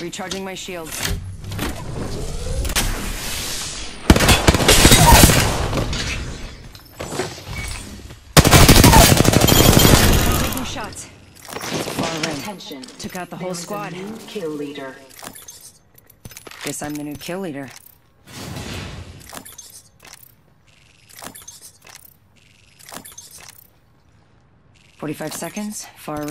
Recharging my shield. Taking shots. Far range. Attention. Took out the whole squad. new kill leader. Guess I'm the new kill leader. Forty-five seconds. Far